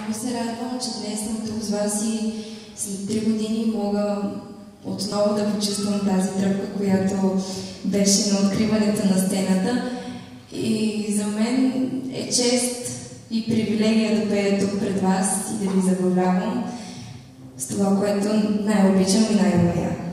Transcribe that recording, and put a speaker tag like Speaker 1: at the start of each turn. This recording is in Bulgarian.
Speaker 1: Много се радвам, че днес съм тук с вас и след три години мога отново да почувствам тази тръпка, която беше на откриването на стената. И за мен е чест и привилегия да пея тук пред вас и да ви забавлявам с това, което най-обичам и най-умея.